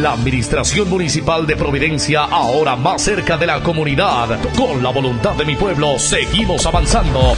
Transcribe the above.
La Administración Municipal de Providencia, ahora más cerca de la comunidad. Con la voluntad de mi pueblo, seguimos avanzando.